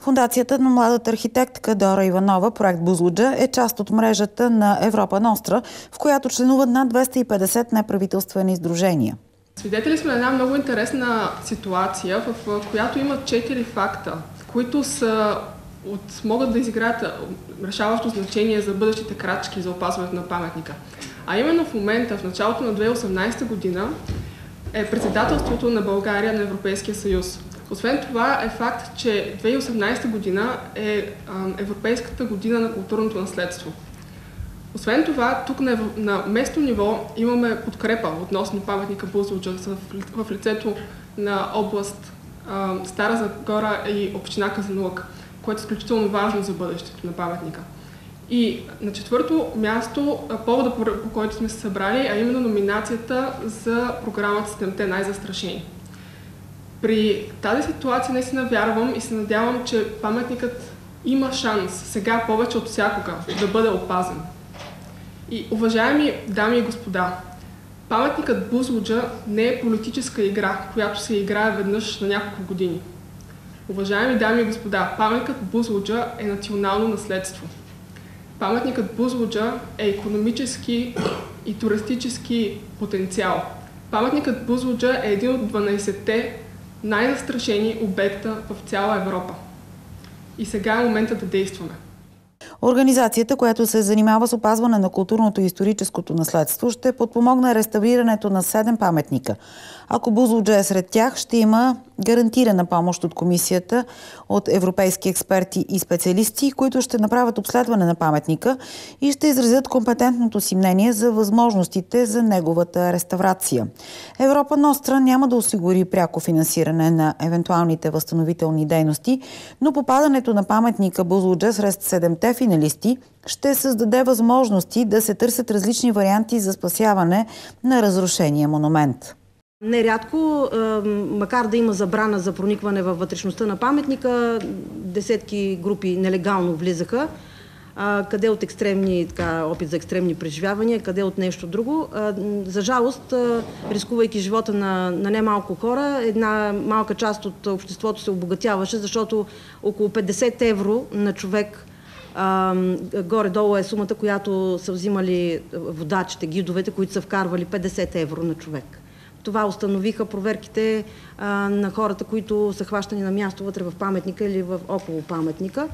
Фундацията на младата архитектка Дора Иванова, проект Бузлуджа, е част от мрежата на Европа Ностра, в която членуват над 250 неправителствени издружения. Свидетели сме на една много интересна ситуация, в която има четири факта, които са от, могат да изиграят решаващо значение за бъдещите крачки за опазването на паметника. А именно в момента, в началото на 2018 година, е председателството на България на Европейския съюз. Освен това е факт, че 2018 година е Европейската година на културното наследство. Освен това, тук на, на местно ниво имаме подкрепа относно паметника Бузлуджа в лицето на област Стара Загора и община Казанлък, което е изключително важно за бъдещето на паметника. И на четвърто място, повода по който сме се събрали, а именно номинацията за програмата Седемте най-застрашени. При тази ситуация наистина вярвам и се надявам, че паметникът има шанс сега повече от всякога да бъде опазен. И уважаеми дами и господа, паметникът Бузлуджа не е политическа игра, която се играе веднъж на няколко години. Уважаеми дами и господа, паметникът Бузлуджа е национално наследство. Паметникът Бузлуджа е економически и туристически потенциал. Паметникът Бузлуджа е един от 12-те най-застрашени обекта в цяла Европа. И сега е момента да действаме. Организацията, която се занимава с опазване на културното и историческото наследство, ще подпомогне реставрирането на седем паметника. Ако Бузлуджа е сред тях, ще има гарантирана помощ от комисията, от европейски експерти и специалисти, които ще направят обследване на паметника и ще изразят компетентното си мнение за възможностите за неговата реставрация. Европа Ностра няма да осигури пряко финансиране на евентуалните възстановителни дейности, но попадането на паметника Бузлуджа сред седемте финалисти ще създаде възможности да се търсят различни варианти за спасяване на разрушения монумент. Нерядко, макар да има забрана за проникване във вътрешността на паметника, десетки групи нелегално влизаха, къде от екстремни, така, опит за екстремни преживявания, къде от нещо друго. За жалост, рискувайки живота на, на немалко хора, една малка част от обществото се обогатяваше, защото около 50 евро на човек горе-долу е сумата, която са взимали водачите, гидовете, които са вкарвали 50 евро на човек. Това установиха проверките а, на хората, които са хващани на място вътре в паметника или в, около паметника.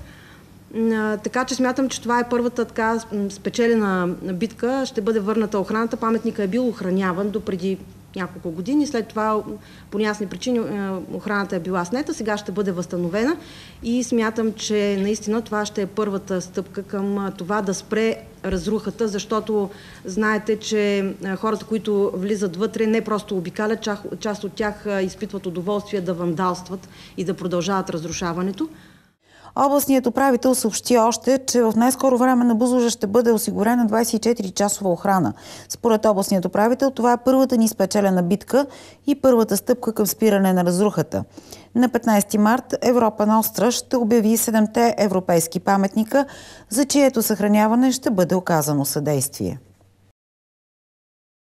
А, така че смятам, че това е първата така спечелена битка. Ще бъде върната охраната. Паметника е бил охраняван до преди няколко години. След това по неясни причини е, охраната е била снета, сега ще бъде възстановена и смятам, че наистина това ще е първата стъпка към това да спре разрухата, защото знаете, че хората, които влизат вътре, не просто обикалят, част от тях изпитват удоволствие да вандалстват и да продължават разрушаването. Областният управител съобщи още, че в най-скоро време на Бузлужа ще бъде осигурена 24-часова охрана. Според областният управител това е първата ни спечелена битка и първата стъпка към спиране на разрухата. На 15 март Европа на Остра ще обяви 7-те европейски паметника, за чието съхраняване ще бъде оказано съдействие.